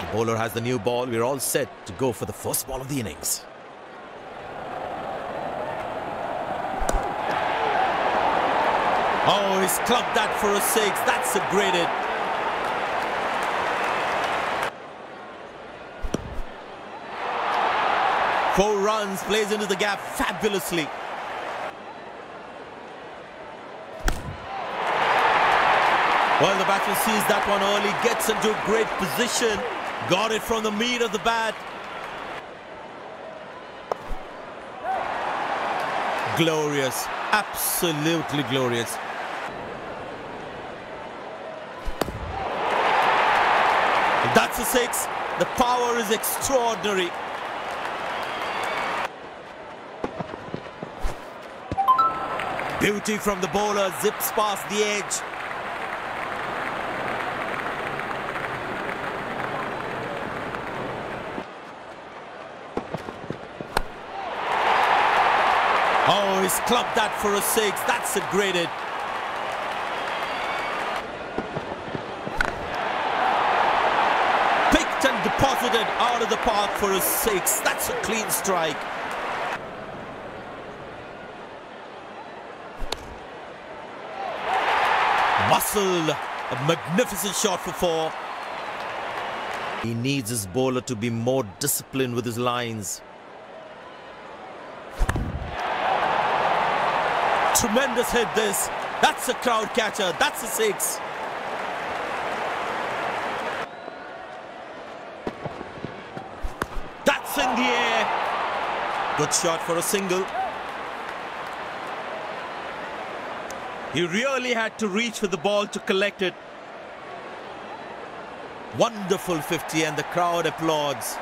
The bowler has the new ball. We're all set to go for the first ball of the innings. Oh, he's clubbed that for a six. That's a great hit. Four runs, plays into the gap fabulously. Well, the batsman sees that one early, gets into a great position, got it from the meat of the bat. Glorious, absolutely glorious. That's a six. The power is extraordinary. Beauty from the bowler, zips past the edge. Oh, he's clubbed that for a six. That's a great hit. Picked and deposited out of the park for a six. That's a clean strike. Muscle, a magnificent shot for four. He needs his bowler to be more disciplined with his lines. Tremendous hit this. That's a crowd catcher. That's a six. That's in the air. Good shot for a single. He really had to reach for the ball to collect it. Wonderful 50 and the crowd applauds.